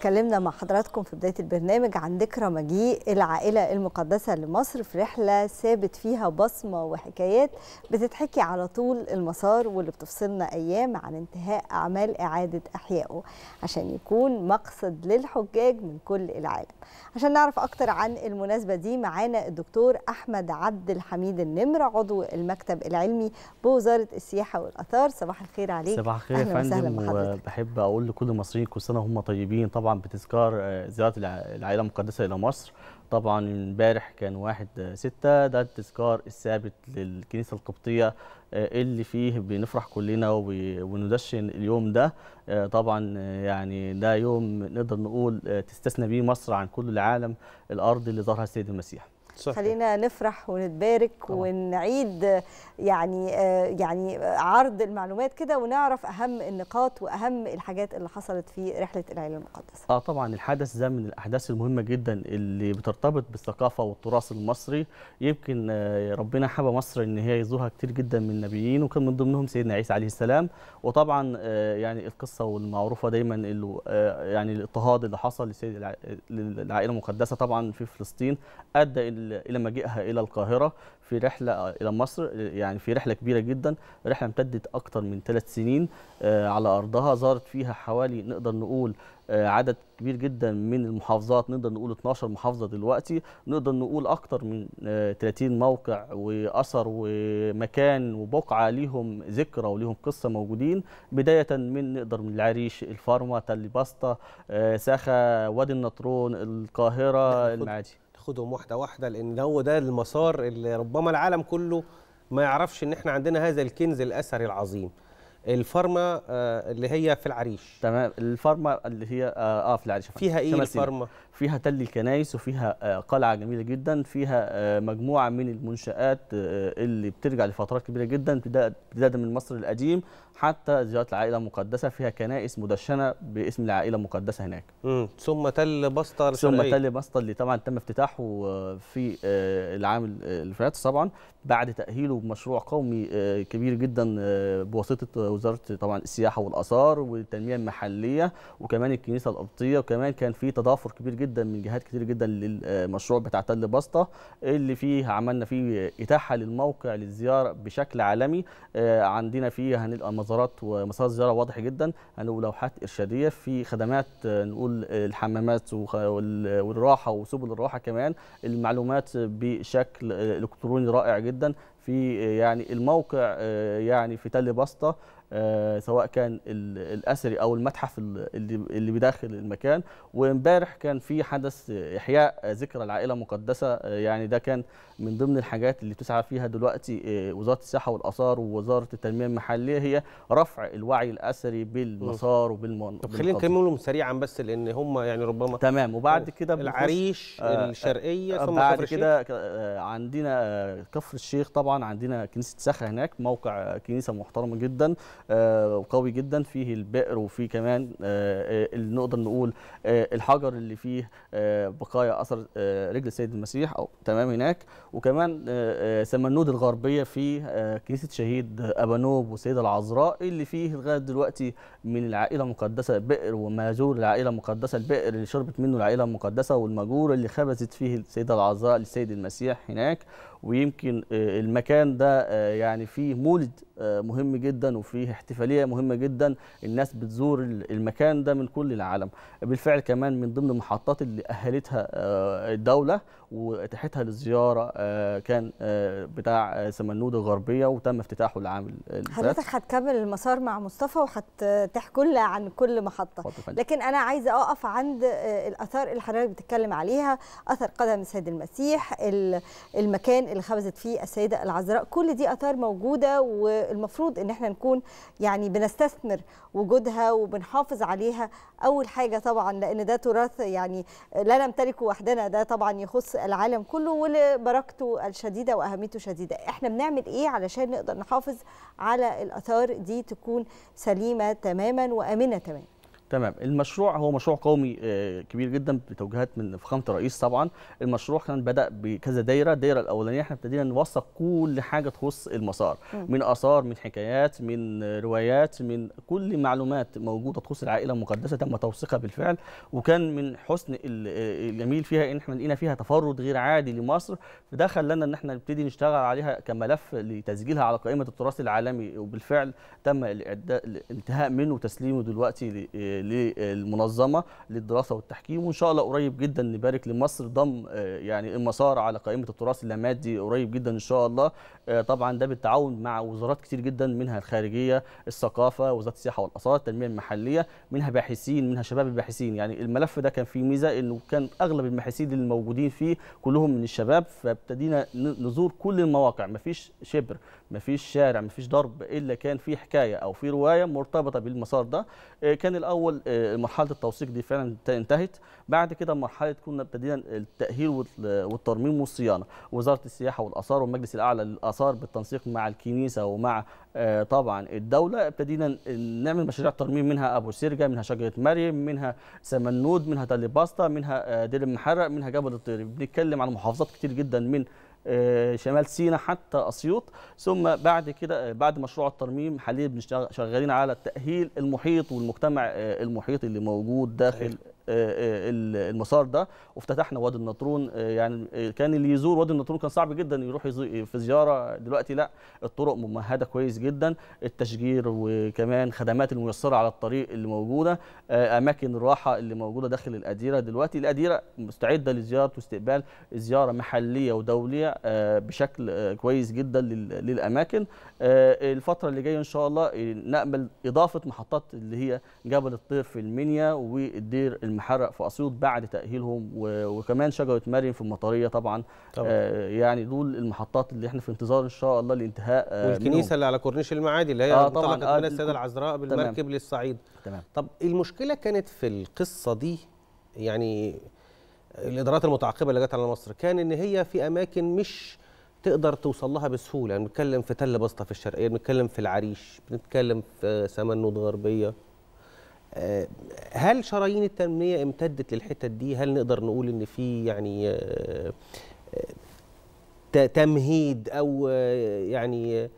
اتكلمنا مع حضراتكم في بداية البرنامج عن ذكرى مجيء العائلة المقدسة لمصر في رحلة ثابت فيها بصمة وحكايات بتتحكي على طول المسار واللي بتفصلنا أيام عن انتهاء أعمال إعادة إحيائه عشان يكون مقصد للحجاج من كل العالم. عشان نعرف أكتر عن المناسبة دي معانا الدكتور أحمد عبد الحميد النمر عضو المكتب العلمي بوزارة السياحة والآثار. صباح الخير عليك. صباح الخير يا فندم. وبحب أقول لكل المصريين كل سنة وهم طيبين. طبعا بتذكار آه، زيارة الع- العائلة المقدسة إلى مصر. طبعا امبارح كان واحد آه، ستة. ده التذكار الثابت للكنيسة القبطية آه، اللي فيه بنفرح كلنا وندشن اليوم ده. طبعا يعني ده يوم نقدر نقول تستثنى بيه مصر عن كل العالم الأرض اللي ظهرها السيد المسيح. صحيح. خلينا نفرح ونتبارك طبعاً. ونعيد يعني آه، يعني عرض المعلومات كده ونعرف أهم النقاط وأهم الحاجات اللي حصلت في رحلة العائله المقدسة آه طبعا الحدث ده من الأحداث المهمة جدا اللي بترتبط بالثقافة والتراث المصري يمكن آه، ربنا حبى مصر إن هي يزورها كتير جدا من النبيين وكان من ضمنهم سيدنا عيسى عليه السلام وطبعا آه، يعني القصة والمعروفة دايما اللي آه، يعني الاضطهاد اللي حصل للعائلة المقدسة طبعا في فلسطين أدى إلى مجيئها إلى القاهرة في رحلة آه، إلى مصر آه، يعني في رحلة كبيرة جدا رحلة امتدت أكتر من ثلاث سنين آه، على أرضها. زارت فيها حوالي نقدر نقول آه، عدد كبير جدا من المحافظات نقدر نقول 12 محافظة دلوقتي. نقدر نقول أكتر من آه، 30 موقع وأثر ومكان وبقعة ليهم ذكرى وليهم قصة موجودين. بداية من نقدر من العريش الفارما تل بسطة آه، ساخا وادي النطرون القاهرة ناخد- المعادي ناخدهم واحدة واحدة لأن هو ده المسار اللي ربما العالم كله ما يعرفش إن إحنا عندنا هذا الكنز الأثري العظيم. الفارما آه، اللي هي في العريش. تمام. الفارما اللي هي آه, آه في العريش. فيها إيه. الفارما؟ فيها تل الكنايس وفيها آه، قلعة جميلة جدا. فيها مجموعة من المنشآت آه، اللي بترجع لفترات كبيرة جدا. ابتداء من مصر القديم. حتى زيارة العائلة المقدسة فيها كنائس مدشنة باسم العائلة المقدسة هناك مم. ثم تل بسطة ثم. تل بسطة اللي طبعا تم افتتاحه آه، في آه، العام اللي فات طبعا بعد تأهيله بمشروع قومي آه، كبير جدا آه، بواسطة وزارة طبعا السياحة والآثار والتنمية المحلية وكمان الكنيسة القبطية وكمان كان في تضافر كبير جدا من جهات كتير جدا للمشروع بتاع تل بسطة اللي فيه عملنا فيه إتاحة للموقع للزيارة بشكل عالمي آه، عندنا فيه هنلقى مزارات ومسار زيارة واضح جدا. هنلقى لوحات إرشادية في خدمات آه، نقول الحمامات وخ- وال- والراحة وسبل الراحة كمان. المعلومات بشكل آه، إلكتروني رائع جدا. في آه، يعني الموقع يعني في تل بسطة آه، سواء كان ال- الاثري أو المتحف ال- اللي اللي بداخل المكان. وامبارح كان في حدث آه، إحياء آه، ذكرى العائلة المقدسه آه، يعني ده كان من ضمن الحاجات اللي تسعى فيها دلوقتي آه، وزارة السياحه والآثار ووزارة التنمية المحلية هي رفع الوعي الاثري بالمسار وبالمن طب خلينا نكملهم سريعا بس لأن هم يعني ربما تمام. وبعد كده العريش آه، الشرقية ثم بعد. كده آه، عندنا آه، كفر الشيخ طبعا عندنا كنيسة سخا هناك موقع آه، كنيسة محترمة جدا. آه، وقوي جدا. فيه البئر وفيه كمان آه، آه، نقدر نقول الحجر اللي فيه بقايا أثر رجل السيد المسيح. أو تمام هناك. وكمان سمنود الغربية آه، كنيسة شهيد أبانوب والسيده العذراء اللي فيه لغاية دلوقتي من العائلة المقدسة بئر وماجور العائلة المقدسة. البئر اللي شربت منه العائلة المقدسة والماجور اللي خبزت فيه السيده العذراء للسيد المسيح هناك. ويمكن آه، المكان ده آه، يعني فيه مولد آه، مهم جدا وفيه احتفالية مهمة جدا. الناس بتزور ال- المكان ده من كل العالم. بالفعل كمان من ضمن المحطات اللي أهلتها الدولة واتاحتها للزيارة كان بتاع سمنود الغربية وتم افتتاحه العام حضرتك هتكمل المسار مع مصطفى وهتحكي لنا عن كل محطة. لكن أنا عايزة أقف عند الآثار اللي حضرتك بتتكلم عليها. اثر قدم السيد المسيح ال- المكان اللي خبزت فيه السيدة العذراء. كل دي آثار موجودة والمفروض إن إحنا نكون يعني بنستثمر وجودها وبنحافظ عليها. أول حاجة طبعا لأن ده تراث يعني لا نمتلكه وحدنا ده طبعا يخص العالم كله ولبركته الشديدة وأهميته شديده إحنا بنعمل إيه علشان نقدر نحافظ على الآثار دي تكون سليمة تماما وأمنة تماما؟ تمام. المشروع هو مشروع قومي آه، كبير جدا بتوجيهات من فخامة الرئيس طبعا. المشروع كان بدأ بكذا دايرة. الدايرة الأولانية إحنا ابتدينا نوثق كل حاجة تخص المسار. من آثار من حكايات من روايات من كل معلومات موجودة تخص العائلة المقدسة. تم توثيقها بالفعل. وكان من حسن آه، الجميل فيها إن إحنا لقينا فيها تفرد غير عادي لمصر. فده خلانا إن إحنا نبتدي نشتغل عليها كملف لتسجيلها على قائمة التراث العالمي. وبالفعل تم الانتهاء منه وتسليمه دلوقتي للمنظمة للدراسة والتحكيم وإن شاء الله قريب جدا نبارك لمصر ضم آه، يعني المسار على قائمة التراث اللامادي قريب جدا إن شاء الله. آه، طبعا ده بالتعاون مع وزارات كتير جدا منها الخارجية الثقافة وزارة السياحه والأثار التنمية المحلية منها باحثين منها شباب الباحثين. يعني الملف ده كان فيه ميزة إنه كان أغلب الباحثين اللي موجودين فيه كلهم من الشباب فابتدينا نزور كل المواقع. مفيش شبر مفيش شارع مفيش ضرب إلا كان في حكاية أو في رواية مرتبطة بالمسار ده. آه، كان الأول آه، مرحلة التوثيق دي فعلا انت- انتهت. بعد كده مرحلة كنا ابتدينا التأهيل وال- والترميم والصيانة. وزارة السياحة والآثار والمجلس الأعلى للآثار بالتنسيق مع الكنيسة ومع آه، طبعا الدولة. ابتدينا نعمل مشاريع ترميم منها أبو سرجه منها شجرة مريم منها سمنود منها تل باستا منها آه، دير المحرق منها جبل الطير. بنتكلم عن محافظات كتير جدا من شمال سيناء حتى أسيوط ثم بعد كده آه، بعد مشروع الترميم حاليا شغالين على تأهيل المحيط والمجتمع آه، المحيط اللي موجود داخل. آه، آه، المسار ده وافتتحنا وادي النطرون. آه، يعني آه، كان اللي يزور وادي النطرون كان صعب جدا يروح في زيارة. دلوقتي لا الطرق ممهدة كويس جدا. التشجير وكمان خدمات الميسرة على الطريق اللي موجودة. آه، أماكن الراحة اللي موجودة داخل الأديرة. دلوقتي الأديرة مستعدة لزيارة واستقبال زيارة محلية ودولية آه، بشكل آه، كويس جدا لل- للأماكن. آه، الفترة اللي جاية إن شاء الله آه، نأمل إضافة محطات اللي هي جبل الطير في المنيا والدير المحرق في أسيوط بعد تأهيلهم وكمان شجرة مريم في المطرية طبعا. طبعا. آه، يعني دول المحطات اللي إحنا في انتظار إن شاء الله لانتهاء آه، والكنيسة منهم. اللي على كورنيش المعادي اللي هي آه، طبعا. طبعاً، آه، من السيدة العذراء بالمركب للصعيد. تمام. طب المشكلة كانت في القصة دي يعني الإدارات المتعاقبه اللي جت على مصر كان إن هي في أماكن مش تقدر توصل لها بسهولة. يعني بنتكلم في تل بسطة في الشرقية بنتكلم في العريش بنتكلم في سمنود غربية. هل شرايين التنمية امتدت للحتت دي؟ هل نقدر نقول إن في يعني آه، آه، تمهيد أو آه، يعني آه،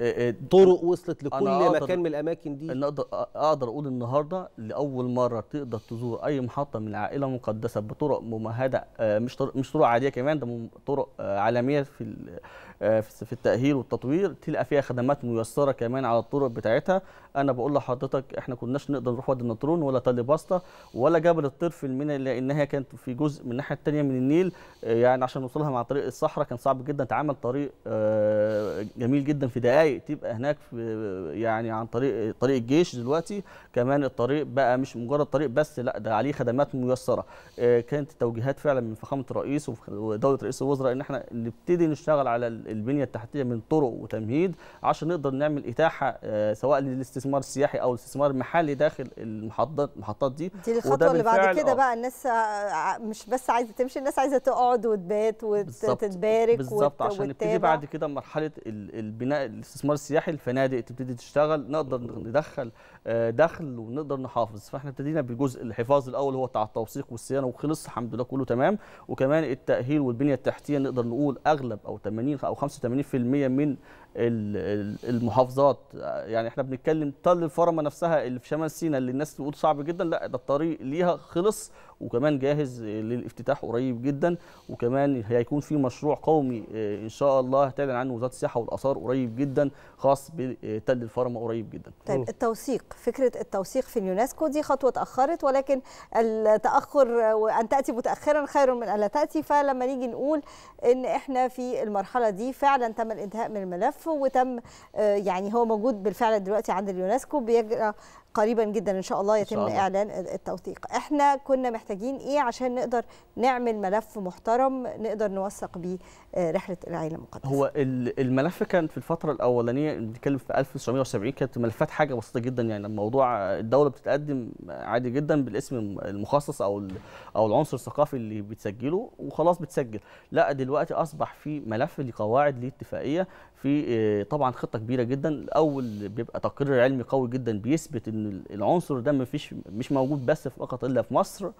آه، آه، طرق وصلت لكل مكان من الأماكن دي؟ إن أقدر أقدر أقول النهارده لأول مرة تقدر تزور أي محطة من العائلة المقدسه بطرق ممهدة آه، مش طرق مش طرق عادية كمان ده طرق آه، عالمية في آه، في في التأهيل والتطوير تلقى فيها خدمات ميسرة كمان على الطرق بتاعتها. أنا بقول لحضرتك إحنا كناش نقدر نروح وادي النطرون ولا تل باستا ولا جبل الطير في المنى لأنها كانت في جزء من الناحية الثانية من النيل. آه، يعني عشان نوصلها مع طريق الصحراء كان صعب جدا اتعمل طريق آه، جميل جدا في دقائق تبقى هناك في يعني عن طريق طريق الجيش دلوقتي. كمان الطريق بقى مش مجرد طريق بس لأ ده عليه خدمات ميسرة. آه، كانت توجيهات فعلا من فخامة الرئيس ودولة رئيس الوزراء إن إحنا نبتدي نشتغل على البنية التحتية من طرق وتمهيد عشان نقدر نعمل إتاحة آه، سواء للاستثمار السياحي أو الاستثمار المحلي داخل المحطات المحطات دي دي الخطوة اللي بعد كده آه. بقى الناس ع- مش بس عايزة تمشي الناس عايزة تقعد وتبات. وتتبارك بالظبط عشان نبتدي. بعد كده مرحلة ال- البناء الاستثمار السياحي الفنادق تبتدي تشتغل نقدر ندخل آه، دخل ونقدر نحافظ فاحنا ابتدينا بجزء الحفاظ الأول هو بتاع التوثيق والصيانة وخلص الحمد لله كله تمام وكمان التأهيل والبنية التحتية نقدر نقول أغلب أو 80 أو 85% من المحافظات. يعني إحنا بنتكلم تل الفرمه نفسها اللي في شمال سيناء اللي الناس تقول صعب جدا. لا ده الطريق ليها خلص وكمان جاهز للافتتاح قريب جدا. وكمان هيكون في مشروع قومي آه، إن شاء الله هتعلن عنه وزارة السياحه والآثار قريب جدا خاص بتل الفرمه قريب جدا. طيب. التوثيق. فكرة التوثيق في اليونسكو دي خطوة اتاخرت ولكن التأخر وأن تأتي متاخرا خير من الا تأتي. فلما نيجي نقول إن إحنا في المرحلة دي فعلا تم الإنتهاء من الملف وتم آه، يعني هو موجود بالفعل دلوقتي عند اليونسكو بيجرى قريبا جدا إن شاء الله إن يتم شاء الله. إعلان التوثيق. إحنا كنا محتاجين إيه عشان نقدر نعمل ملف محترم نقدر نوثق بيه آه، رحلة العائلة المقدسة. هو ال- الملف كان في الفترة الأولانية بنتكلم في 1970 كانت ملفات حاجة بسيطة جدا. يعني الموضوع الدولة بتتقدم عادي جدا بالاسم المخصص أو أو العنصر الثقافي اللي بتسجله وخلاص بتسجل. لا دلوقتي أصبح في ملف له قواعد ليه اتفاقيه في آه، طبعا خطة كبيرة جدا. الأول بيبقى تقرير علمي قوي جدا بيثبت إن العنصر ده مفيش مش موجود بس فقط إلا في مصر.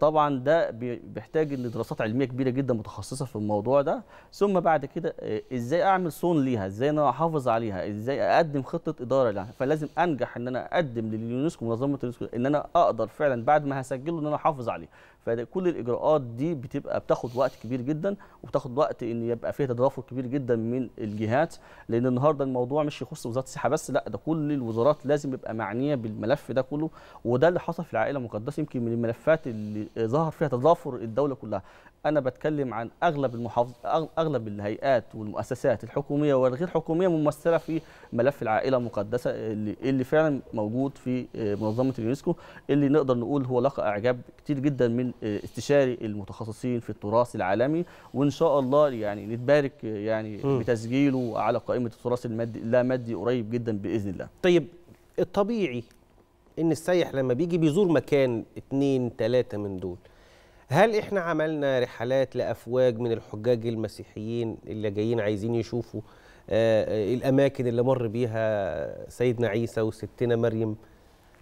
طبعا ده بي- بيحتاج إن دراسات علمية كبيرة جدا متخصصة في الموضوع ده. ثم بعد كده آه، إزاي أعمل صون ليها؟ إزاي إن أنا أحافظ عليها؟ إزاي أقدم خطة إدارة لها؟ فلازم أنجح إن أنا أقدم لليونسكو منظمة اليونسكو إن أنا أقدر فعلا بعد ما هسجله إن أنا أحافظ عليه. فكل الإجراءات دي بتبقى بتاخد وقت كبير جدا وبتاخد وقت إن يبقى فيها تضافر كبير جدا من الجهات. لأن النهارده الموضوع مش يخص وزارة السياحه بس لا ده كل الوزارات لازم يبقى معنية بالملف ده كله. وده اللي حصل في العائلة المقدسة يمكن من الملفات اللي ظهر فيها تضافر الدولة كلها. أنا بتكلم عن أغلب المحافظ أغلب الهيئات والمؤسسات الحكومية والغير حكومية ممثلة في ملف العائلة المقدسة اللي, اللي فعلا موجود في آه، منظمة اليونسكو. اللي نقدر نقول هو لقى إعجاب كتير جدا من آه، استشاري المتخصصين في التراث العالمي. وإن شاء الله يعني نتبارك آه، يعني مم. بتسجيله على قائمة التراث المادي لا مادي قريب جدا بإذن الله. طيب الطبيعي إن السايح لما بيجي بيزور مكان اتنين تلاتة من دول هل إحنا عملنا رحلات لأفواج من الحجاج المسيحيين اللي جايين عايزين يشوفوا آه، آه، الأماكن اللي مر بيها سيدنا عيسى وستنا مريم؟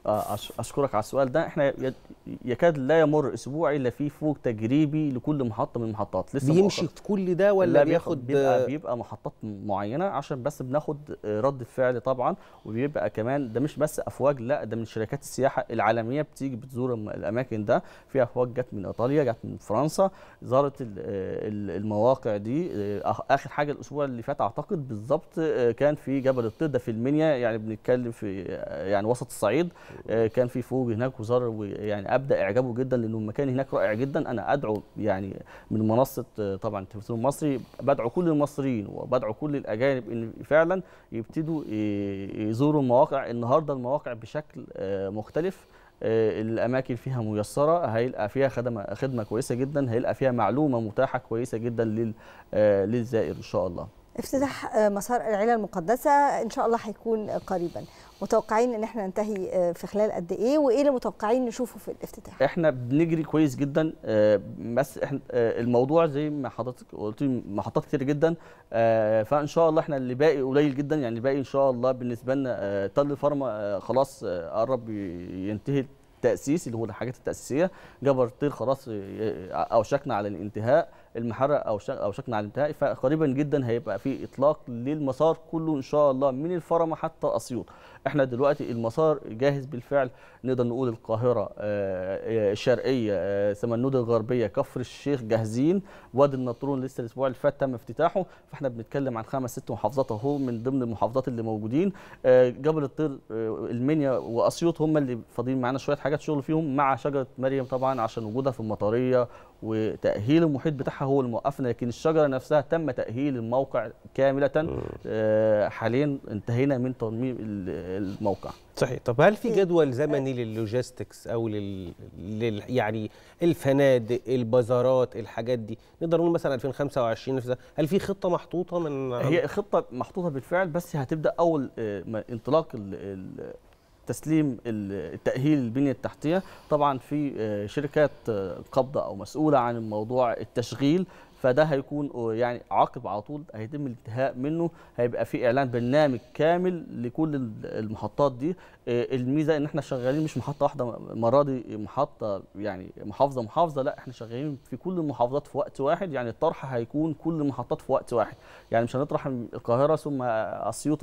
أشكرك على السؤال ده. إحنا يكاد لا يمر أسبوع إلا في فوق تجريبي لكل محطة من المحطات لسه بيمشي في كل ده ولا لا بياخد بيبقى آه، بيبقى محطات معينة عشان بس بناخد آه، رد فعل طبعا وبيبقى كمان ده مش بس أفواج لا ده من شركات السياحة العالمية بتيجي بتزور الأماكن ده. في أفواج جت من إيطاليا جت من فرنسا. زارت ال- آه، ال- المواقع دي آه، آخر حاجة الأسبوع اللي فات أعتقد بالظبط آه، كان في جبل الطير ده في المنيا. يعني بنتكلم في آه، يعني وسط الصعيد. آه، كان في فوج هناك وزار ويعني أبدأ إعجابه جدا لأنه المكان هناك رائع جدا. أنا أدعو يعني من منصة آه، طبعا التلفزيون المصري بدعو كل المصريين وبدعو كل الأجانب إن فعلا يبتدوا يزوروا المواقع. النهارده المواقع بشكل آه، مختلف. آه، الأماكن فيها ميسرة هيلقى فيها خدمة خدمة كويسة جدا هيلقى فيها معلومة متاحة كويسة جدا لل آه، للزائر إن شاء الله. افتتاح آه، مسار العيلة المقدسة. إن شاء الله هيكون قريبا. متوقعين إن إحنا ننتهي آه، في خلال قد إيه؟ وإيه اللي متوقعين نشوفه في الافتتاح؟ إحنا بنجري كويس جدا آه، بس إحنا الموضوع زي ما حضرتك قلت محطات كتير جدا فإن شاء الله إحنا اللي باقي قليل جدا. يعني باقي إن شاء الله بالنسبة لنا تل فرما آه، خلاص قرب ينتهي التأسيس اللي هو الحاجات التأسيسية. جبر الطير خلاص أوشكنا على الانتهاء. المحرق اوشك اوشكنا على الانتهاء فقريبا جدا هيبقى في إطلاق للمسار كله إن شاء الله من الفرما حتى أسيوط. إحنا دلوقتي المسار جاهز بالفعل نقدر نقول القاهرة آه، آه، الشرقية آه، سمنود الغربية كفر الشيخ جاهزين وادي النطرون لسه الأسبوع اللي فات تم افتتاحه فاحنا بنتكلم عن خمس ست محافظات أهو من ضمن المحافظات اللي موجودين. آه، جبل الطير آه، المنيا وأسيوط هم اللي فاضلين معانا شوية حاجات شغل فيهم مع شجرة مريم طبعا عشان وجودها في المطريه وتأهيل المحيط بتاعها هو اللي موقفنا لكن الشجرة نفسها تم تأهيل الموقع كاملة آه، حاليا انتهينا من ترميم الموقع. صحيح. طب هل في جدول زمني لللوجيستكس أو لل... لل... يعني الفنادق البازارات الحاجات دي؟ نقدر نقول مثلا 2025 هل في خطة محطوطة من هي خطة محطوطة بالفعل بس هتبدأ أول آه، انطلاق ال- ال- تسليم ال- التاهيل البنية التحتية. طبعا في آه، شركات آه، قابضه أو مسؤولة عن الموضوع التشغيل. فده هيكون يعني عقب على طول هيتم الانتهاء منه هيبقى في إعلان برنامج كامل لكل ال- المحطات دي. آه، الميزة إن إحنا شغالين مش محطة واحدة المره دي محطة يعني محافظة محافظة لا إحنا شغالين في كل المحافظات في وقت واحد. يعني الطرح هيكون كل المحطات في وقت واحد. يعني مش هنطرح القاهرة ثم أسيوط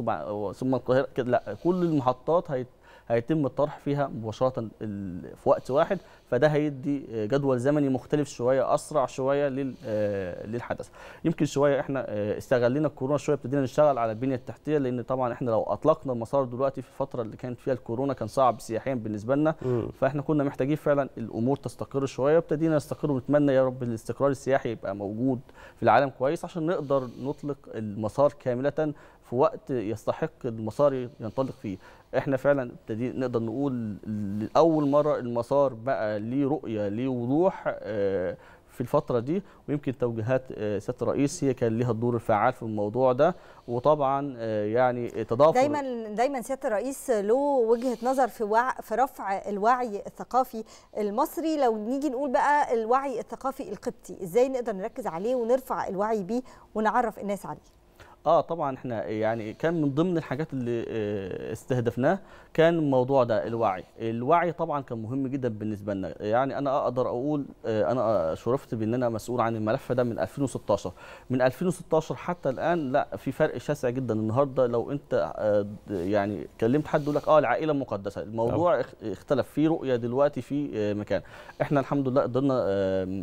ثم القاهرة كده لا كل المحطات هيت هيتم الطرح فيها مباشرة في وقت واحد فده هيدي جدول زمني مختلف شوية أسرع شوية آه، للحدث. يمكن شوية إحنا آه، استغلينا الكورونا شوية ابتدينا نشتغل على البنية التحتية لأن طبعا إحنا لو أطلقنا المسار دلوقتي في الفترة اللي كانت فيها الكورونا كان صعب سياحيا بالنسبة لنا. فإحنا كنا محتاجين فعلا الأمور تستقر شوية وابتدينا نستقر ونتمنى يا رب الاستقرار السياحي يبقى موجود في العالم كويس عشان نقدر نطلق المسار كاملة في وقت يستحق المسار ينطلق فيه. إحنا فعلا ابتدينا نقدر نقول لأول مرة المسار بقى ليه رؤية ليه وضوح آه، في الفترة دي. ويمكن توجيهات سياده الرئيس هي كان ليها الدور الفعال في الموضوع ده. وطبعا آه، يعني تضافر دايما دايما سياده الرئيس له وجهة نظر في وع في رفع الوعي الثقافي المصري. لو نيجي نقول بقى الوعي الثقافي القبطي إزاي نقدر نركز عليه ونرفع الوعي بيه ونعرف الناس عليه؟ آه طبعا إحنا يعني كان من ضمن الحاجات اللي آه، استهدفناه كان الموضوع ده الوعي. الوعي طبعا كان مهم جدا بالنسبة لنا. يعني أنا أقدر أقول آه، أنا شرفت بإن أنا مسؤول عن الملف ده من 2016 من 2016 حتى الآن لا في فرق شاسع جدا. النهارده لو أنت آه، يعني كلمت حد يقول لك آه العائلة مقدسة. الموضوع اخ- اختلف. في رؤية دلوقتي في مكان. إحنا الحمد لله قدرنا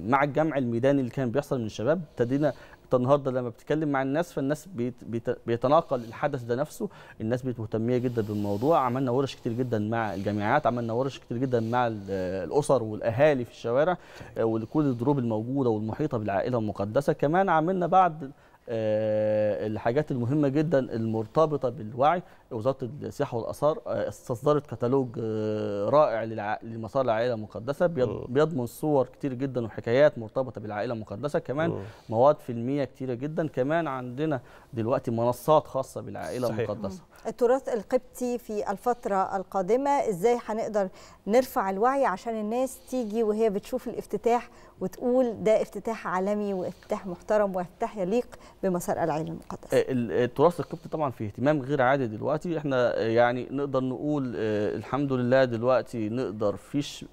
مع الجمع الميداني اللي كان بيحصل من الشباب ابتدينا النهارده لما بتتكلم مع الناس فالناس بيت بيت بيتناقل الحدث ده نفسه. الناس بقت مهتمية جدا بالموضوع. عملنا ورش كتير جدا مع الجامعات عملنا ورش كتير جدا مع ال- الأسر والأهالي في الشوارع آه، ولكل الضروب الموجودة والمحيطة بالعائلة المقدسة. كمان عملنا بعد الحاجات المهمة جدا المرتبطة بالوعي وزارة السياحة والآثار آه، استصدرت كتالوج آه، رائع لمسار العائلة المقدسة. بيضمن صور كتير جدا وحكايات مرتبطة بالعائلة المقدسة كمان. مواد فيلمية كتيرة جدا كمان عندنا دلوقتي منصات خاصة بالعائلة صحيح. المقدسة التراث القبطي في الفترة القادمة. إزاي هنقدر نرفع الوعي عشان الناس تيجي وهي بتشوف الافتتاح وتقول ده افتتاح عالمي وافتتاح محترم وافتتاح يليق بمسار العائلة المقدسة؟ آه، ال- التراث القبطي طبعا في اهتمام غير عادي دلوقتي. إحنا آه، يعني نقدر نقول آه، الحمد لله دلوقتي نقدر فيش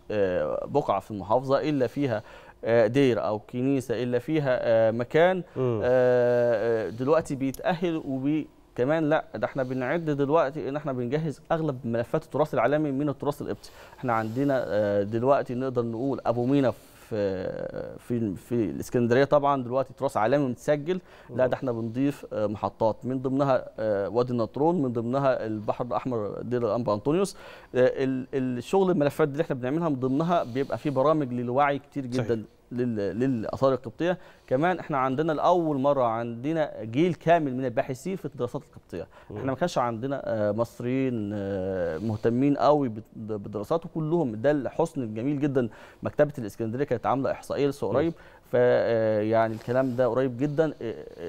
بقعة في المحافظة إلا فيها دير أو كنيسة إلا فيها مكان دلوقتي بيتأهل وبي كمان لا ده إحنا بنعد دلوقتي ان إحنا بنجهز اغلب ملفات التراث العالمي من التراث القبطي. إحنا عندنا آه، دلوقتي نقدر نقول ابو مينا في في في الاسكندرية طبعا دلوقتي تراث عالمي متسجل. لا ده إحنا بنضيف آه، محطات. من ضمنها آه، وادي النطرون من ضمنها البحر الأحمر دير الأنبا أنطونيوس. ال- الشغل الملفات دي اللي إحنا بنعملها من ضمنها بيبقى في برامج للوعي كتير جدا. صحيح. لل- للآثار القبطية. كمان إحنا عندنا لأول مرة عندنا جيل كامل من الباحثين في الدراسات القبطية. إحنا ما كانش عندنا آه، مصريين آه، مهتمين قوي بالدراسات وكلهم ده الحسن الجميل جدا. مكتبة الإسكندرية كانت عاملة إحصائية لسه قريب. ف آه، يعني الكلام ده قريب جدا.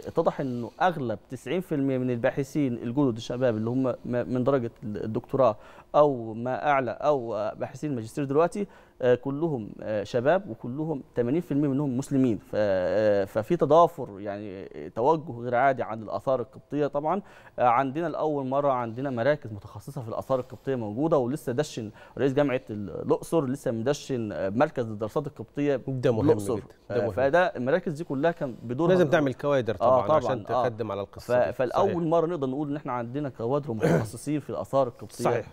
اتضح إنه أغلب 90% من الباحثين الجدد الشباب اللي هم من درجة الدكتوراه أو ما أعلى أو باحثين الماجستير دلوقتي كلهم آه، شباب وكلهم 80% منهم مسلمين آه، ففي تضافر يعني توجه غير عادي عن الآثار القبطية طبعا آه، عندنا لأول مرة عندنا مراكز متخصصة في الآثار القبطية موجودة ولسه دشن رئيس جامعة الأقصر لسه مدشن آه، مركز الدراسات القبطية ده مهم بالأقصر. جدا آه، ده مهم. فده المراكز دي كلها كان بدورها لازم تعمل كوادر طبعا, طبعاً، عشان آه. تقدم على ف- القصة. فالاول صحيح. مرة نقدر نقول إن إحنا عندنا كوادر متخصصين في الآثار القبطية صحيح